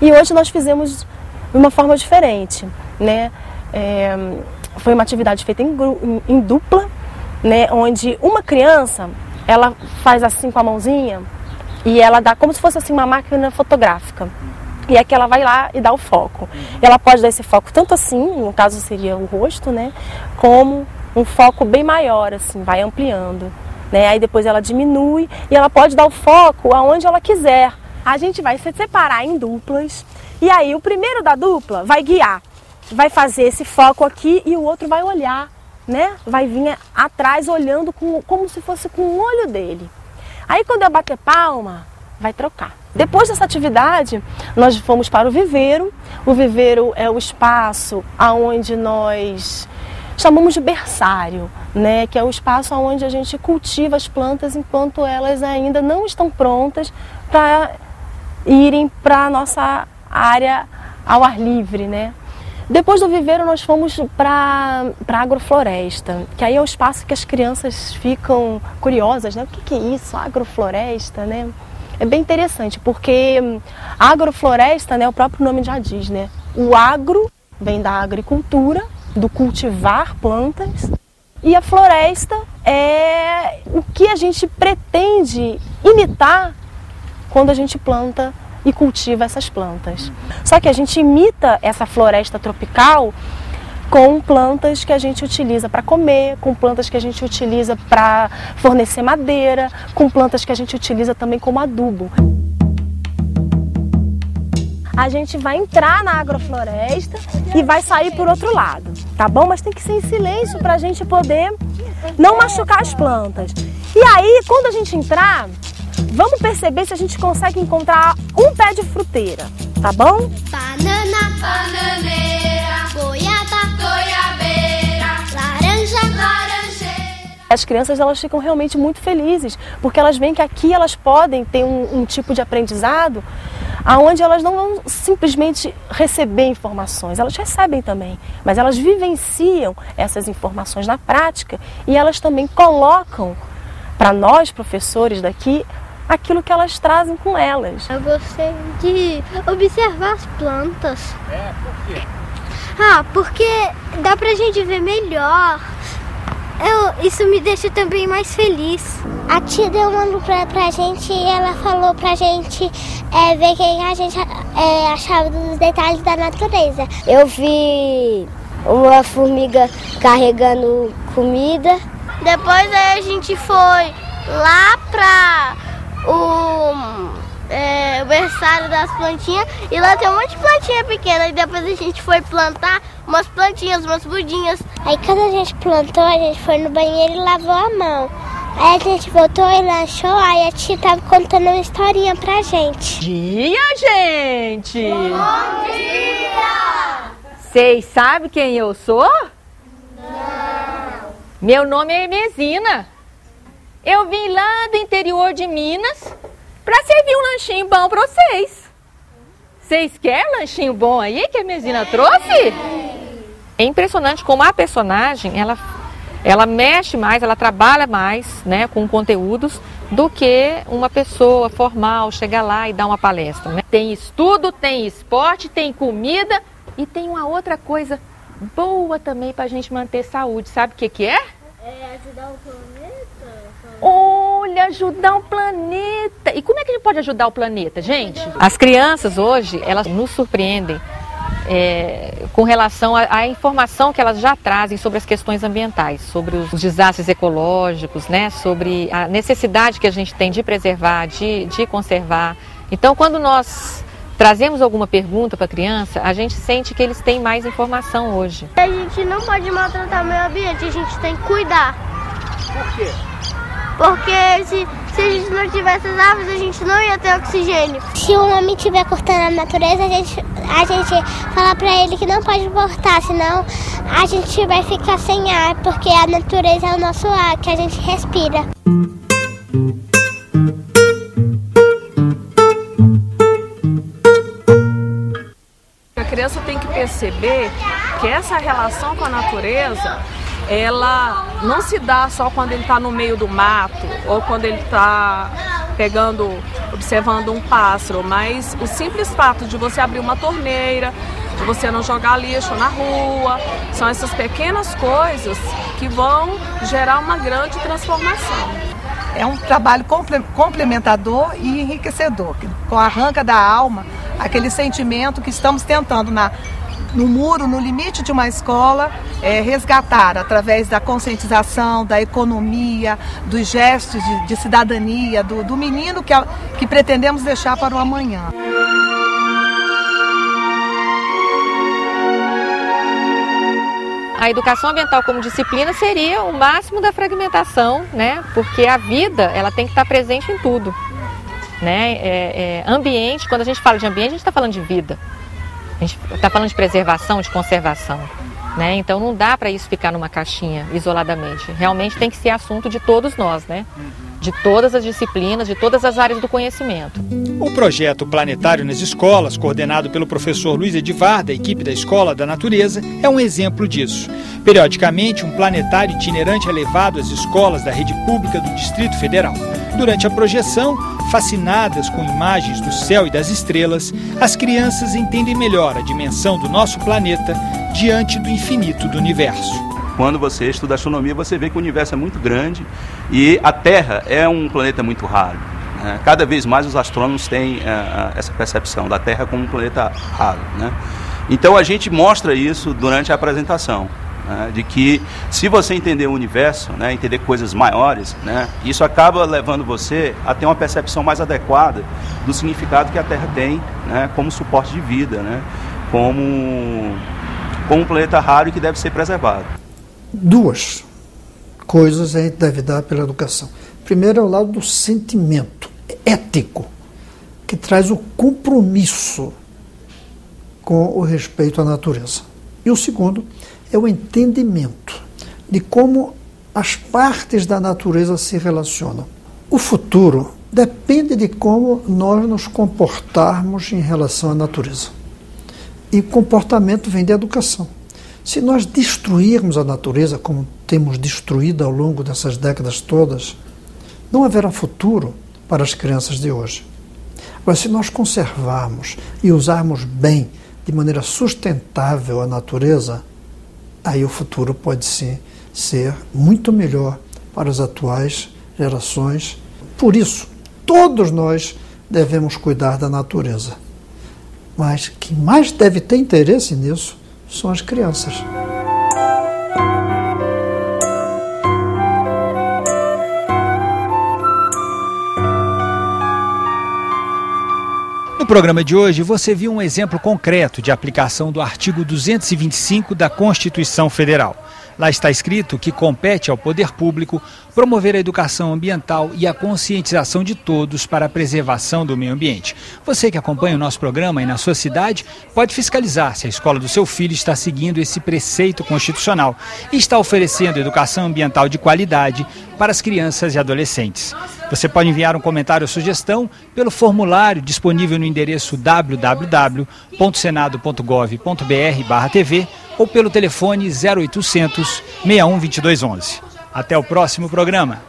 E hoje nós fizemos de uma forma diferente, né? É, foi uma atividade feita em, em, em dupla, né? Onde uma criança, ela faz assim com a mãozinha e ela dá como se fosse assim uma máquina fotográfica. E aqui ela vai lá e dá o foco. E ela pode dar esse foco tanto assim, no caso seria o rosto, né? Como um foco bem maior, assim, vai ampliando. Né? Aí depois ela diminui e ela pode dar o foco aonde ela quiser. A gente vai se separar em duplas e aí o primeiro da dupla vai guiar, vai fazer esse foco aqui e o outro vai olhar, né? Vai vir atrás olhando com, como se fosse com o olho dele. Aí quando eu bater palma, vai trocar. Depois dessa atividade, nós fomos para o viveiro. O viveiro é o espaço aonde nós chamamos de berçário, né, que é o espaço onde a gente cultiva as plantas enquanto elas ainda não estão prontas para irem para a nossa área ao ar livre, né? Depois do viveiro nós fomos para a agrofloresta, que aí é o espaço que as crianças ficam curiosas, né? O que, que é isso, agrofloresta, né? É bem interessante, porque agrofloresta, né, o próprio nome já diz, né? O agro vem da agricultura, do cultivar plantas, e a floresta é o que a gente pretende imitar quando a gente planta e cultiva essas plantas. Só que a gente imita essa floresta tropical com plantas que a gente utiliza para comer, com plantas que a gente utiliza para fornecer madeira, com plantas que a gente utiliza também como adubo. A gente vai entrar na agrofloresta e vai sair por outro lado, tá bom? Mas tem que ser em silêncio para a gente poder não machucar as plantas. E aí, quando a gente entrar, Vamos perceber se a gente consegue encontrar um pé de fruteira, tá bom? Banana, bananeira, goiaba, goiabeira, laranja, laranjeira. As crianças elas ficam realmente muito felizes, porque elas veem que aqui elas podem ter um, um tipo de aprendizado aonde elas não vão simplesmente receber informações, elas recebem também, mas elas vivenciam essas informações na prática e elas também colocam para nós professores daqui aquilo que elas trazem com elas. Eu gostei de observar as plantas. É, por quê? Ah, porque dá pra gente ver melhor. Eu, isso me deixa também mais feliz. A tia deu uma lupa pra gente e ela falou pra gente é, ver quem a gente é, achava dos detalhes da natureza. Eu vi uma formiga carregando comida. Depois aí a gente foi lá pra o, é, o berçário das plantinhas e lá tem um monte de plantinha pequena e depois a gente foi plantar umas plantinhas, umas budinhas. Aí quando a gente plantou, a gente foi no banheiro e lavou a mão. Aí a gente voltou e lanchou, aí a tia tava contando uma historinha pra gente. Dia, gente! Bom dia! Vocês sabem quem eu sou? Não! Meu nome é Mesina. Eu vim lá do interior de Minas para servir um lanchinho bom para vocês. Vocês querem lanchinho bom aí que a Mesina trouxe? É impressionante como a personagem, ela, ela mexe mais, ela trabalha mais né, com conteúdos do que uma pessoa formal chegar lá e dar uma palestra. Né? Tem estudo, tem esporte, tem comida e tem uma outra coisa boa também para a gente manter saúde. Sabe o que, que é? É ajudar o planeta. Olha, ajudar o planeta. E como é que a gente pode ajudar o planeta, gente? As crianças hoje, elas nos surpreendem é, com relação à informação que elas já trazem sobre as questões ambientais, sobre os desastres ecológicos, né, sobre a necessidade que a gente tem de preservar, de, de conservar. Então, quando nós trazemos alguma pergunta para a criança, a gente sente que eles têm mais informação hoje. A gente não pode maltratar o meio ambiente, a gente tem que cuidar. Por quê? Porque se, se a gente não tivesse as árvores, a gente não ia ter oxigênio. Se o homem estiver cortando a natureza, a gente, a gente fala pra ele que não pode cortar, senão a gente vai ficar sem ar, porque a natureza é o nosso ar que a gente respira. A criança tem que perceber que essa relação com a natureza ela não se dá só quando ele está no meio do mato ou quando ele está pegando, observando um pássaro, mas o simples fato de você abrir uma torneira, de você não jogar lixo na rua, são essas pequenas coisas que vão gerar uma grande transformação. É um trabalho complementador e enriquecedor, que arranca da alma aquele sentimento que estamos tentando na no muro, no limite de uma escola, é, resgatar através da conscientização, da economia, dos gestos de, de cidadania, do, do menino que, que pretendemos deixar para o amanhã. A educação ambiental como disciplina seria o máximo da fragmentação, né? Porque a vida ela tem que estar presente em tudo, né? É, é, ambiente, quando a gente fala de ambiente, a gente está falando de vida. A gente está falando de preservação, de conservação. Né? Então não dá para isso ficar numa caixinha isoladamente. Realmente tem que ser assunto de todos nós, né? De todas as disciplinas, de todas as áreas do conhecimento. O projeto Planetário nas Escolas, coordenado pelo professor Luiz Edivar, da equipe da Escola da Natureza, é um exemplo disso. Periodicamente, um planetário itinerante é levado às escolas da rede pública do Distrito Federal. Durante a projeção, fascinadas com imagens do céu e das estrelas, as crianças entendem melhor a dimensão do nosso planeta diante do infinito do universo. Quando você estuda astronomia, você vê que o universo é muito grande e a Terra é um planeta muito raro. Né? Cada vez mais os astrônomos têm uh, essa percepção da Terra como um planeta raro. Né? Então a gente mostra isso durante a apresentação né, de que se você entender o universo, né, entender coisas maiores, né, isso acaba levando você a ter uma percepção mais adequada do significado que a Terra tem né, como suporte de vida, né, como, como um planeta raro que deve ser preservado. Duas coisas a gente deve dar pela educação. Primeiro é o lado do sentimento ético, que traz o compromisso com o respeito à natureza. E o segundo é o entendimento de como as partes da natureza se relacionam. O futuro depende de como nós nos comportarmos em relação à natureza. E comportamento vem da educação. Se nós destruirmos a natureza, como temos destruído ao longo dessas décadas todas, não haverá futuro para as crianças de hoje. Agora, se nós conservarmos e usarmos bem, de maneira sustentável, a natureza, aí o futuro pode sim ser muito melhor para as atuais gerações. Por isso, todos nós devemos cuidar da natureza. Mas quem mais deve ter interesse nisso são as crianças. No programa de hoje, você viu um exemplo concreto de aplicação do artigo 225 da Constituição Federal. Lá está escrito que compete ao poder público promover a educação ambiental e a conscientização de todos para a preservação do meio ambiente. Você que acompanha o nosso programa aí na sua cidade pode fiscalizar se a escola do seu filho está seguindo esse preceito constitucional e está oferecendo educação ambiental de qualidade para as crianças e adolescentes. Você pode enviar um comentário ou sugestão pelo formulário disponível no endereço www.senado.gov.br/tv ou pelo telefone 0800 61 2211. Até o próximo programa.